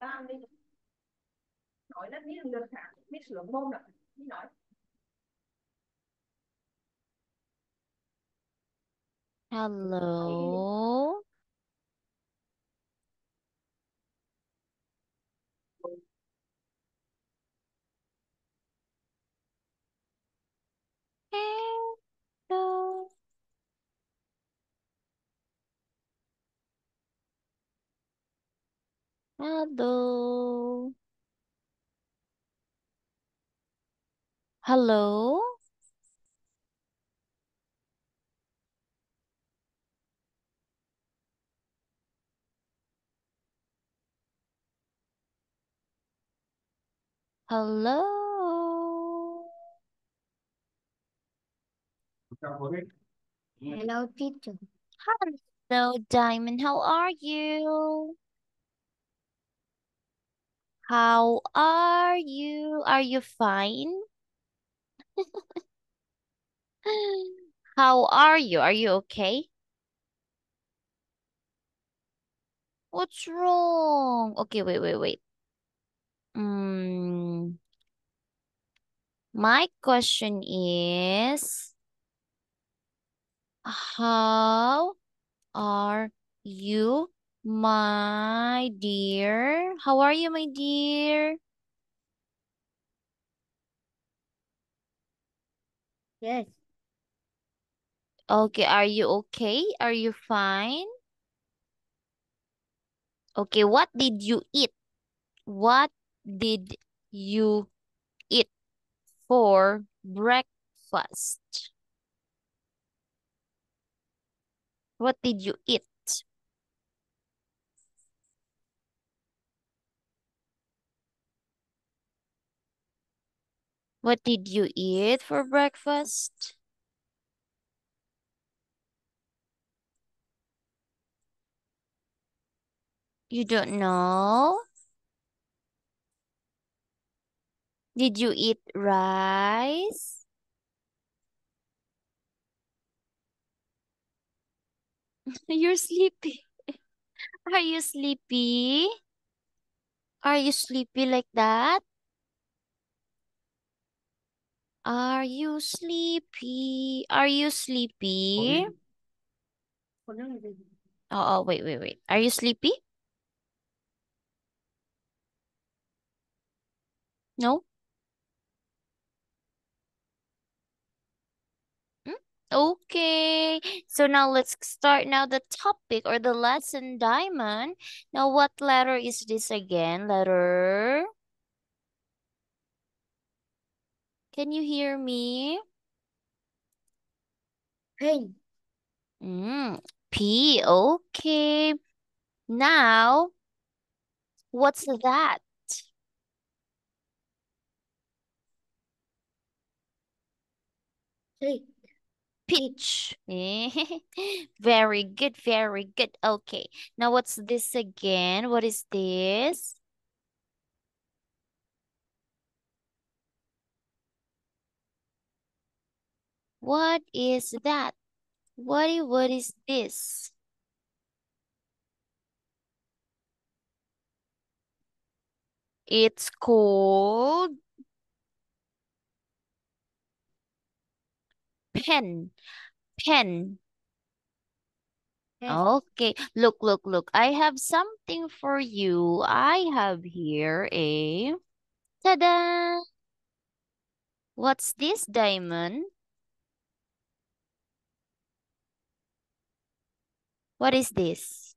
ta ăn đi nói lên biết được hả biết sướng môn rồi biết nói Hello. Hello. Hello. Hello. Hello. Hello, teacher. Hello, Diamond. How are you? How are you? Are you fine? How are you? Are you okay? What's wrong? Okay, wait, wait, wait. Mm, my question is, how are you, my dear? How are you, my dear? Yes. Okay, are you okay? Are you fine? Okay, what did you eat? What did you eat for breakfast? What did you eat? What did you eat for breakfast? You don't know? Did you eat rice? You're sleepy. Are you sleepy? Are you sleepy like that? Are you sleepy? Are you sleepy? Oh, oh, wait, wait, wait. Are you sleepy? No? Hmm? Okay, so now let's start now the topic or the lesson, Diamond. Now, what letter is this again? Letter? Can you hear me? Hey. Mm, P, okay. Now, what's that? Hey. Peach. very good, very good. Okay. Now, what's this again? What is this? What is that? What, what is this? It's called pen. Pen. Yes. Okay. Look, look, look. I have something for you. I have here a... Ta-da! What's this, Diamond? What is this?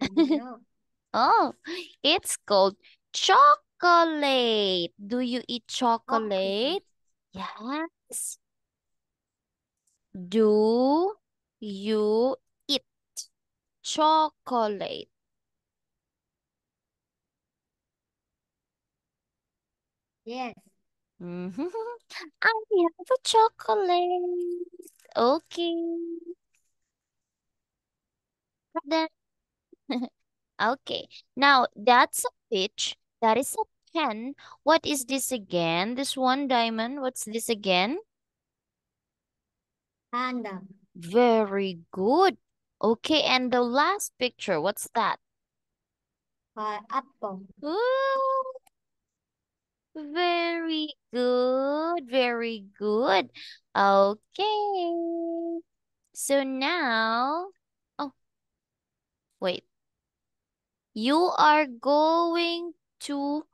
No. oh, it's called chocolate. Do you eat chocolate? Yes. Do you eat chocolate? Yes. Mm -hmm. I have a chocolate. Okay. Then, okay. Now, that's a peach. That is a pen. What is this again? This one diamond. What's this again? Panda. Very good. Okay, and the last picture, what's that? Uh, apple. Ooh, very good, very good. Okay. So now, oh, wait. You are going to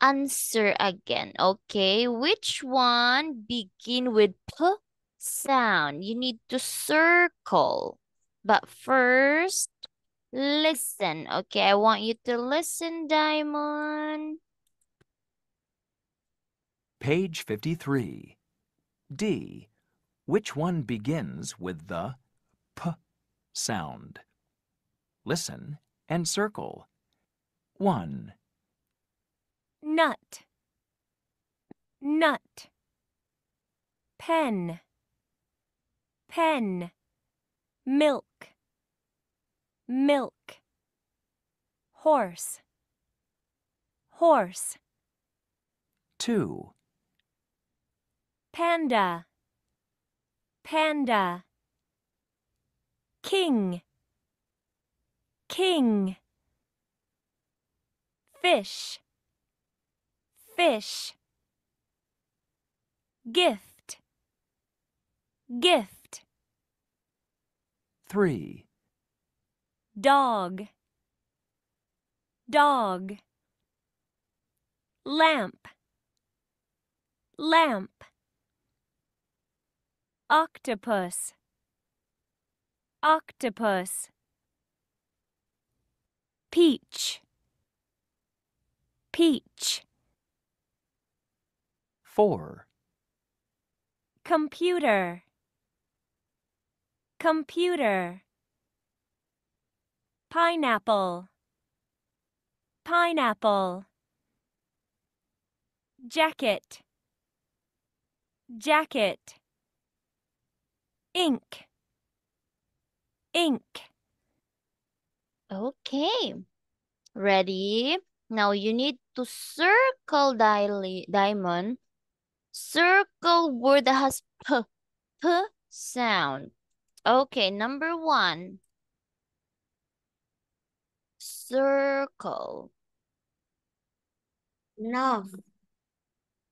answer again, okay? Which one begin with P sound? You need to circle. But first, listen, okay? I want you to listen, Diamond. Page 53. D. Which one begins with the P sound? Listen and circle. 1, nut. Nut. Pen. Pen. Milk. Milk. Horse. Horse. 2, panda. Panda. King. King. Fish. Fish. Gift. Gift. 3, dog. Dog. Lamp. Lamp octopus. Octopus. Peach. Peach. 4, computer. Computer. Pineapple. Pineapple. Jacket. Jacket ink ink Okay. Ready? Now you need to circle Dili- diamond. Circle word that has P, P sound. Okay, number one. Circle. North.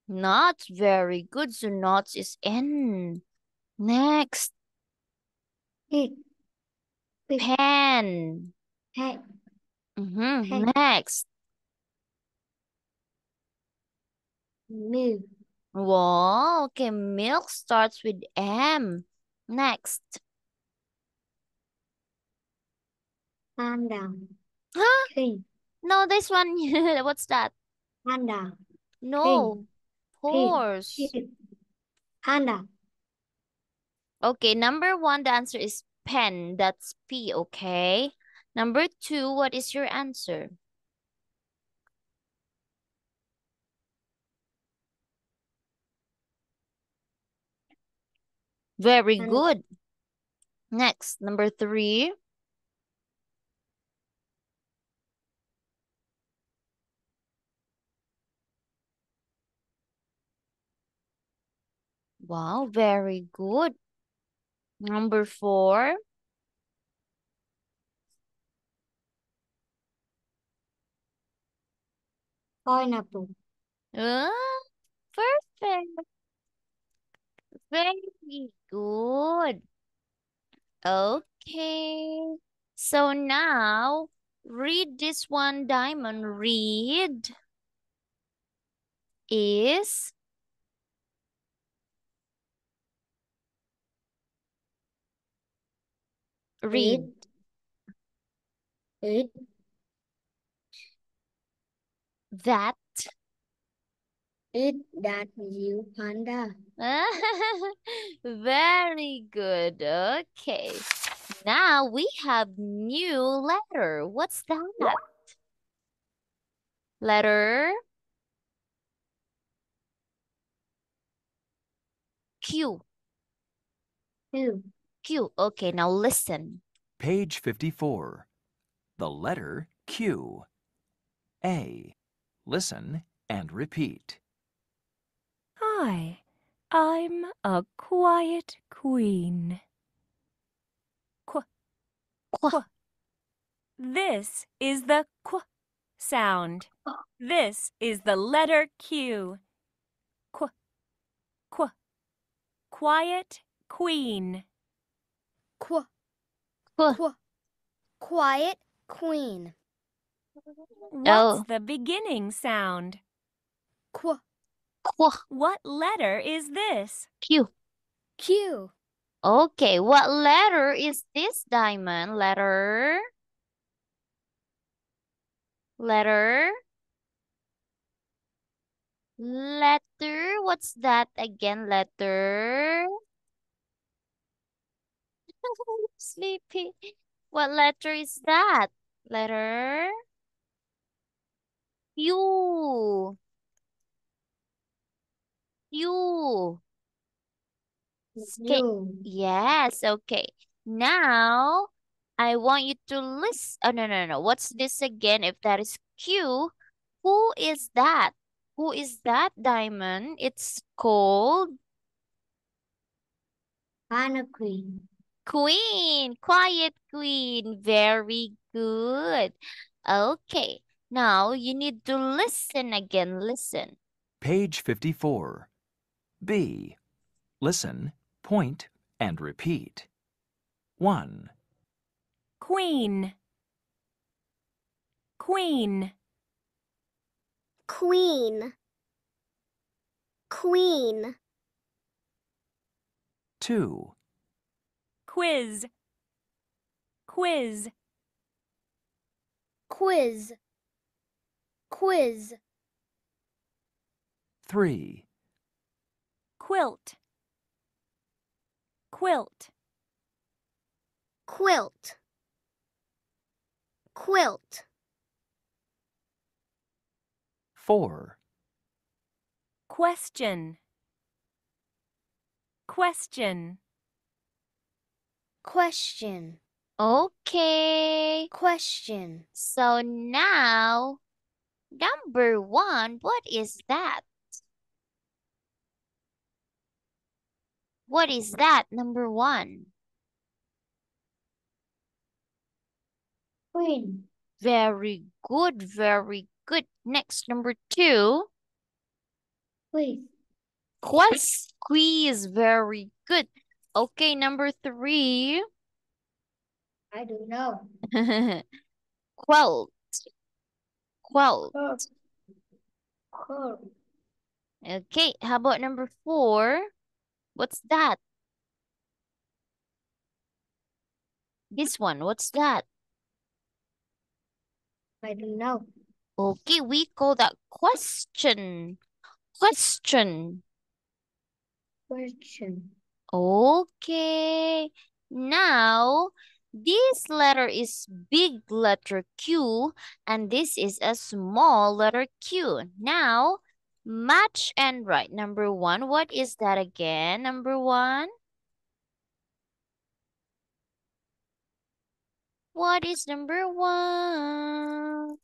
Not very good. So not is N. Next, Pig. Pig. pen. Pig. Mm-hmm. Pen. Next, Milk. wow. Okay, milk starts with M. Next. Panda. Huh? King. No, this one. What's that? Panda. No. Pig. Horse. Panda. Okay, number one, the answer is pen. That's P, okay? Number two, what is your answer? Very mm. good. Next, number three. Wow, very good. Number four. Pineapple. Ah, perfect. Very good. Okay. So now, read this one, Diamond. Read is read. It. That. It that you panda. Very good. Okay. Now we have new letter. What's that? Letter Q. Two. Q. Okay, now listen. Page 54. The letter Q. A. Listen and repeat. Hi, I'm a quiet queen. Qu, Qu. This is the qu sound. This is the letter Q. Qu, qu. Quiet queen. Qu, Qu. qu. Quiet queen. What's Oh. the beginning sound? Qu, Qu. What letter is this? Q. Q. Okay, what letter is this diamond? Letter? Letter? Letter? What's that again? Letter? Sleepy. What letter is that? Letter? U. U. Yes, okay. Now, I want you to list. Oh, no, no, no. What's this again? If that is Q, who is that? Who is that diamond? It's called Hannah queen. Queen. Quiet Queen. Very good. Okay. Now, you need to listen again. Listen. Page 54. B. Listen, point, and repeat. 1, Queen. Queen. Queen. Queen. 2, Quiz. Quiz. Quiz. Quiz. 3, Quilt. Quilt. Quilt. Quilt. 4, Question. Question. Question. Okay. Question. So now, number one, what is that? What is that, number one? Queen. Very good, very good. Next, number two, Quiz. quest quiz, very good. Okay, number three, I don't know. quilt, quilt. Curl. Okay, how about number four? What's that? This one, what's that? I don't know. Okay, we call that question. Question. Question. Okay. Now, this letter is big letter Q and this is a small letter Q. Now, match and write. Number one, what is that again? Number one? What is number one?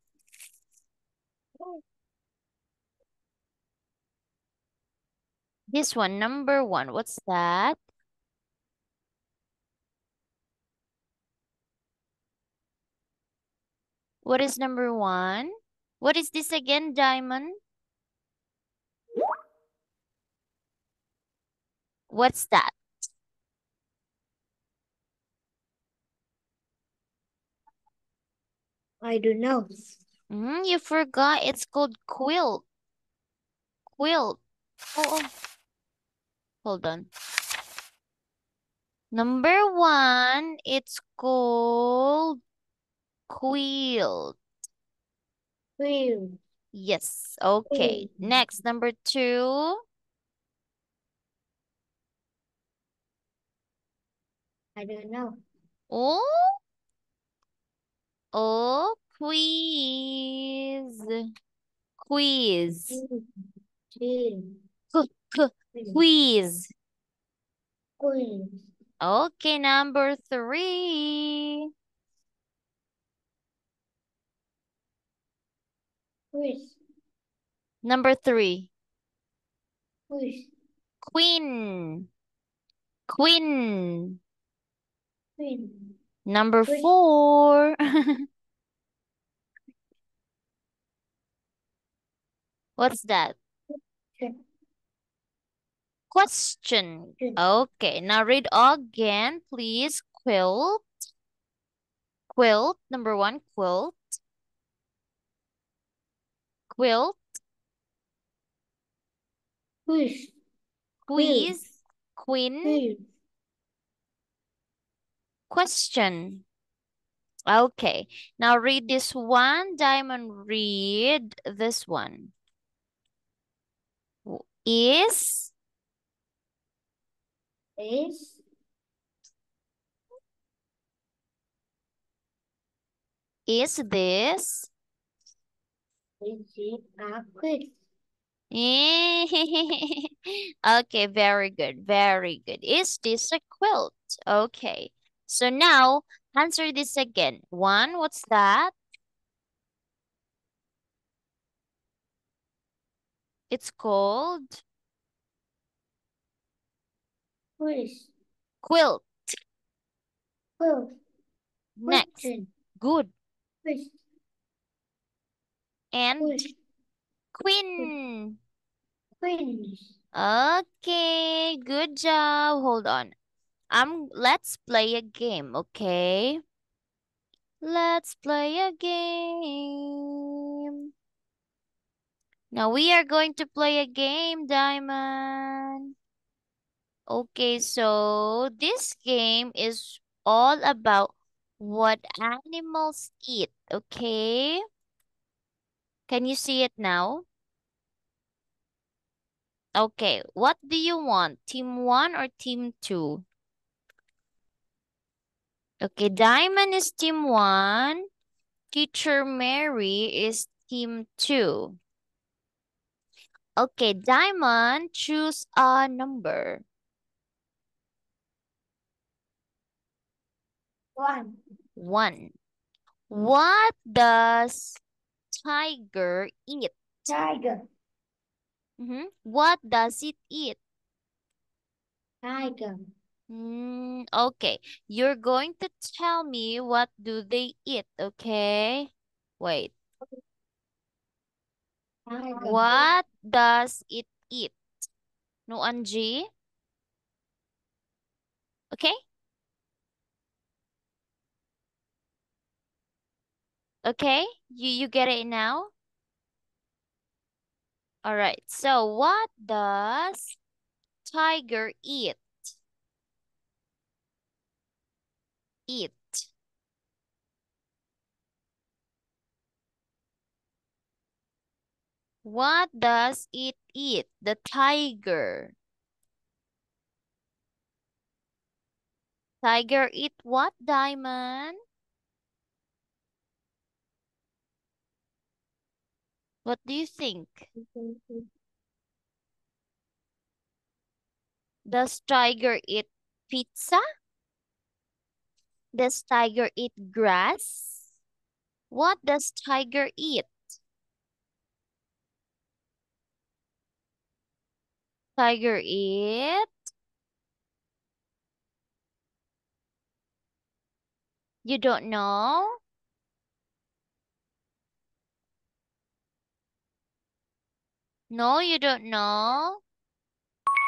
This one, number one, what's that? What is number one? What is this again, Diamond? What's that? I don't know. Mm, you forgot. It's called quilt. Quilt. Oh, oh. Hold on. Number one, it's called quilt. Quill. Yes. Okay. Quilt. Next, number two. I don't know. Oh. Oh, quiz. Quiz. Chill. Qu- qu- Quiz. Okay, number three. Quiz. Number three. Quiz. Queen. Queen. Queen. Number four. What's that? Question. Okay, now read again, please. Quilt. Quilt. Number one, quilt. Quilt. Quiz. Quiz. Queen. Quiz. Question. Okay, now read this one. Diamond, read this one. Is Is is this is it a quiz? Okay, very good, very good. Is this a quilt? Okay, so now answer this again. One, what's that? It's called Quiz. quilt. Quiz. Next, good. And Quiz. queen. Quiz. Okay, good job. Hold on. Um, let's play a game, okay? Let's play a game. Now we are going to play a game, Diamond. Okay, so this game is all about what animals eat, okay? Can you see it now? Okay, what do you want? Team 1 or team 2? Okay, Diamond is team 1. Teacher Mary is team 2. Okay, Diamond, choose a number. One. 1. What does tiger eat? Tiger. Mm -hmm. What does it eat? Tiger. Mm, okay, you're going to tell me what do they eat, okay? Wait, Tiger. what does it eat? No, Angie? Okay? Okay, you, you get it now? All right, so what does tiger eat? Eat. What does it eat? The tiger. Tiger eat what, Diamond? What do you think? Does tiger eat pizza? Does tiger eat grass? What does tiger eat? Tiger eat? You don't know? No, you don't know?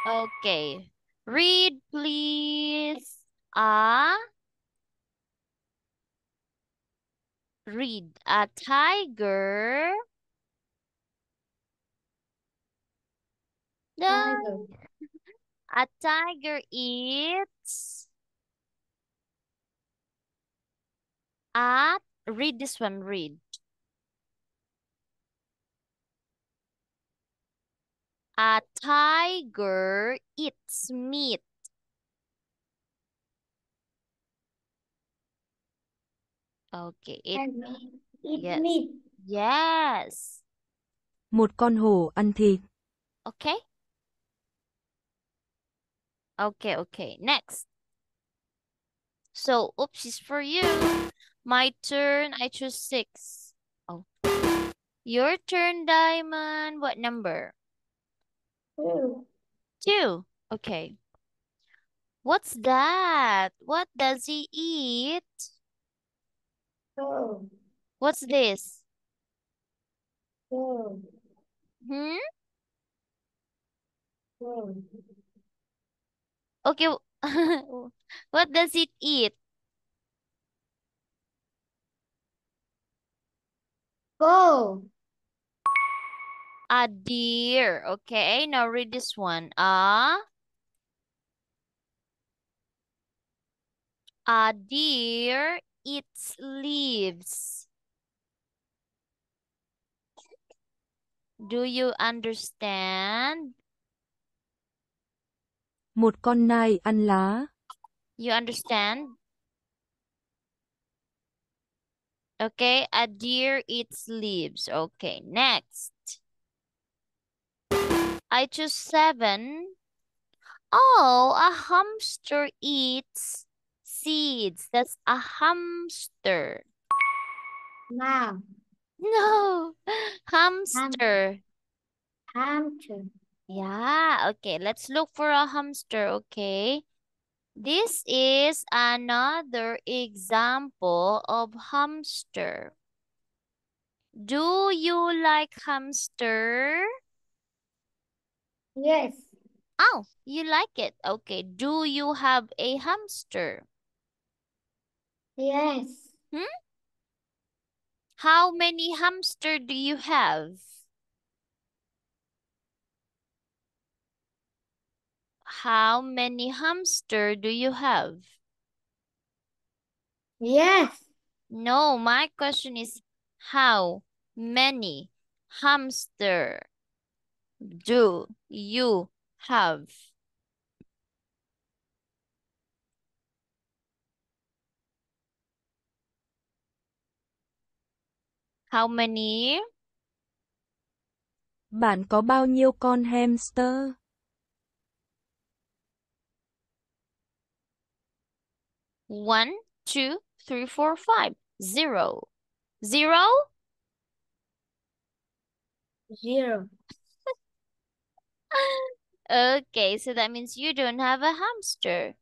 Okay. Read, please. A. Read. A tiger. The, Tiger. a tiger eats. A. Read this one. Read. A tiger eats meat. Okay, it eat Yes. meat. yes. Một con hổ ăn thịt. Okay. Okay, okay. Next. So, oops, is for you. My turn. I choose six. Oh. Your turn, Diamond. What number? Two. Two. Okay. What's that? What does he eat? Go. What's this? Go. Hmm? Okay. what does it eat? Go. A deer. Okay, now read this one. A a deer eats leaves. Do you understand? Một con nai ăn lá. You understand? Okay, a deer eats leaves. Okay, next. I choose seven. Oh, a hamster eats seeds. That's a hamster. Now. No, hamster. Hamster. Yeah, okay. Let's look for a hamster, okay? This is another example of hamster. Do you like hamster? Yes. Oh, you like it. Okay. Do you have a hamster? Yes. Hmm? How many hamster do you have? How many hamster do you have? Yes. No, my question is how many hamster do you have? How many? Bạn có bao nhiêu con hamster? One, two, three, four, five. Zero. Zero? Zero. Okay, so that means you don't have a hamster.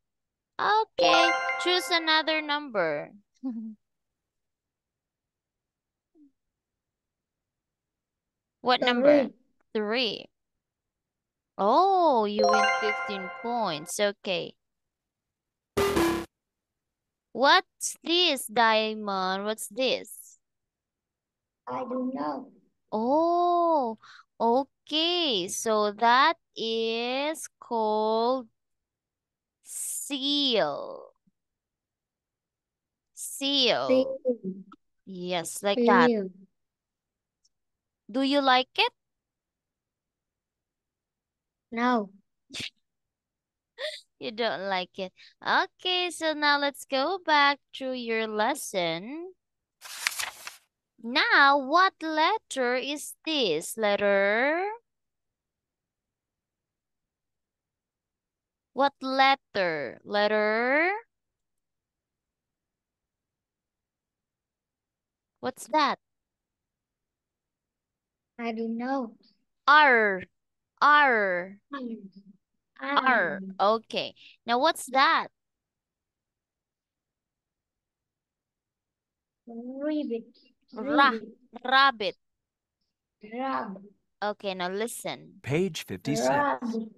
Okay, choose another number. What number? Three. Three. Oh, you win 15 points. Okay. What's this, Diamond? What's this? I don't know. Oh, okay. So that is called seal. Seal. Three. Yes, like that. Three. Do you like it? No. You don't like it. Okay, so now let's go back to your lesson. Now, what letter is this? Letter? What letter? Letter? What's that? I don't know. R. R. R. R. Okay. Now, what's that? Ribbit. Ra. Rabbit. Rabbit. Okay, now listen. Page 56. Rabbit.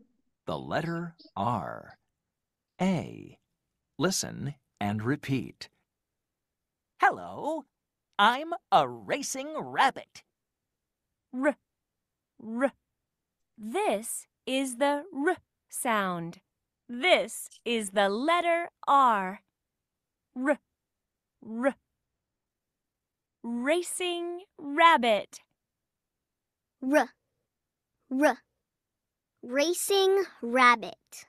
The letter R. A. Listen and repeat. Hello, I'm a racing rabbit. R, r. This is the r sound. This is the letter R. R, r. Racing rabbit. R. R. Racing rabbit.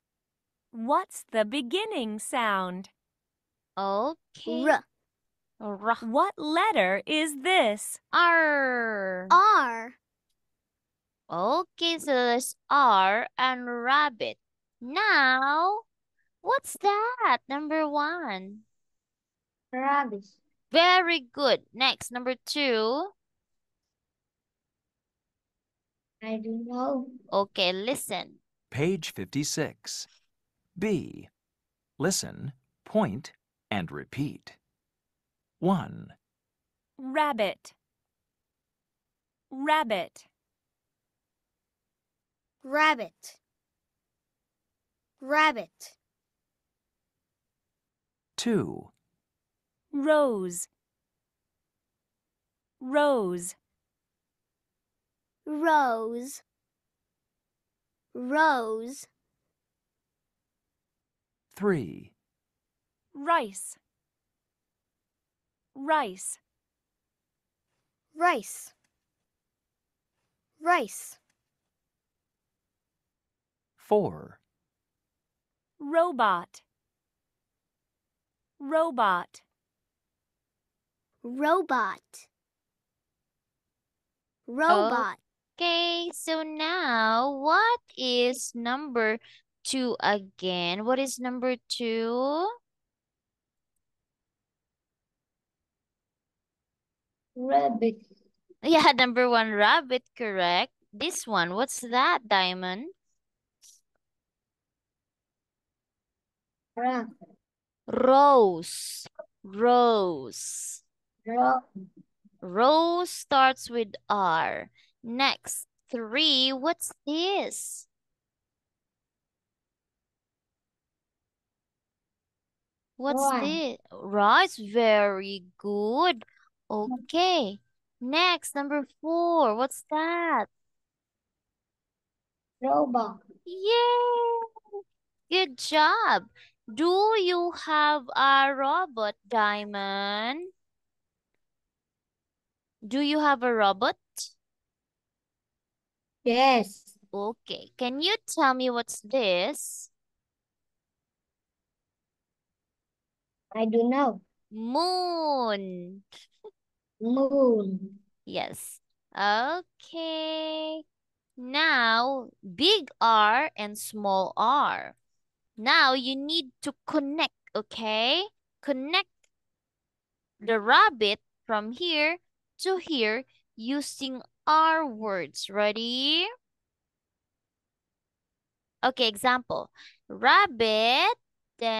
What's the beginning sound? Okay. R. R. What letter is this? R. R. Okay, so there's R and rabbit. Now, what's that? Number one. Rabbit. Very good. Next, number two. I don't know. Okay, listen. Page 56. B. Listen, point, and repeat. 1. rabbit, rabbit, rabbit, rabbit, 2, rose, rose, rose, rose, 3, rice, rice, rice, rice, 4, robot, robot, robot, robot, Okay, so now what is number two again? What is number two? Rabbit. Yeah, number one, rabbit, correct. This one, what's that, Diamond? Ram. Rose. Rose. Ro. Rose starts with R. Next, three, what's this? What's Rice. this? Rice, very good. Okay. Next, number four, what's that? Robot. Yay! Good job. Do you have a robot, Diamond? Do you have a robot? Yes. Okay. Can you tell me what's this? I don't know. Moon. Moon. Yes. Okay. Now, big R and small r. Now, you need to connect, okay? Connect the rabbit from here to here using our words. Ready? Okay, example. Rabbit